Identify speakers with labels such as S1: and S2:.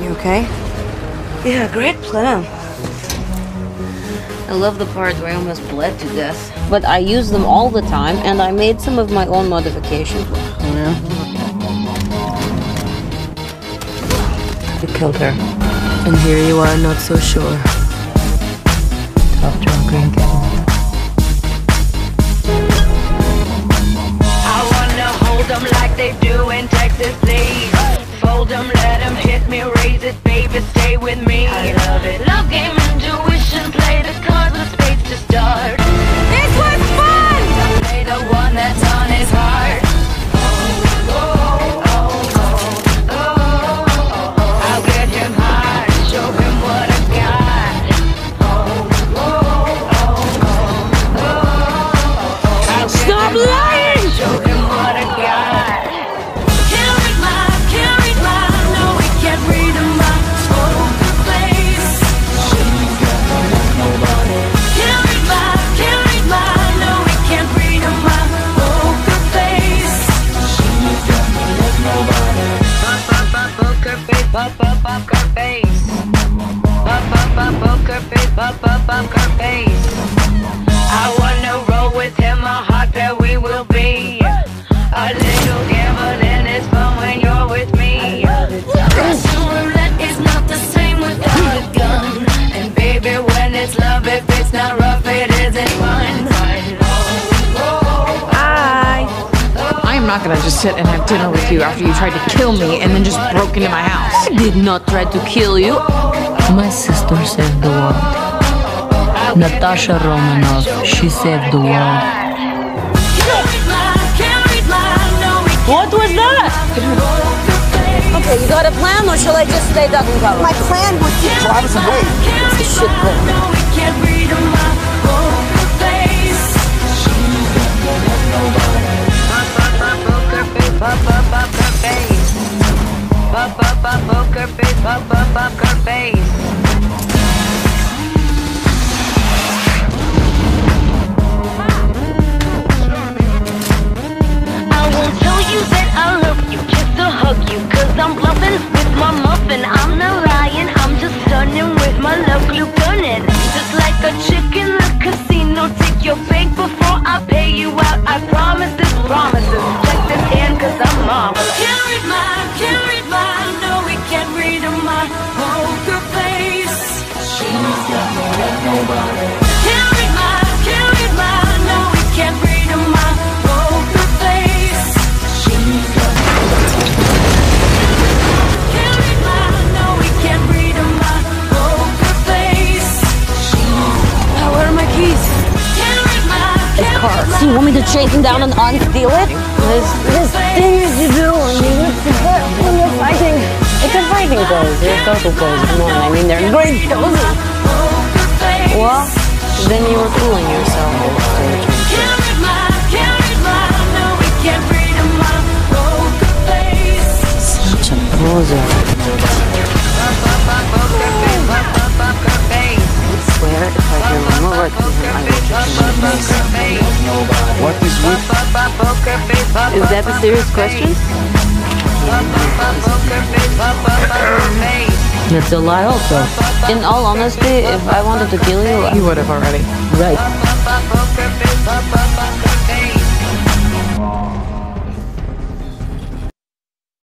S1: You okay?
S2: Yeah, great plan.
S1: I love the part where I almost bled to death. But I use them all the time, and I made some of my own modifications.
S3: Oh, yeah.
S2: You killed her. And here you are, not so sure. Tough job, Green Kitten.
S4: I wanna hold them like they do in Texas, it, stay with me. I love it. Love game, I wanna roll with him, a hot pair we will be. A little gambling is fun when you're with me. Russian roulette is not the same without a gun. And baby, when it's love, if it's not rough, it isn't fun.
S3: I am not gonna just sit and have dinner with you after you tried to kill me and then just broke into my house.
S2: I did not try to kill you. My sister saved the world. Natasha Romanoff, she saved the world. What was that? Okay, you got a plan or shall I just stay duck and cover?
S5: My plan was to drive us away.
S2: It's a shit plan.
S4: Poker face, pop, pop, poker face.
S1: Car. So you want me to chase him down and unsteal it?
S2: This, this thing is you do when you're fighting. It's a fighting pose. They're total pose. Come on, I mean they're great poses. Well, then you were fooling yourself. Such a poser. I swear, if I more word from I
S6: What is with
S2: Is that the serious question? That's a lie also. In all honesty, if I wanted to kill you, I
S3: You would have already.
S2: right.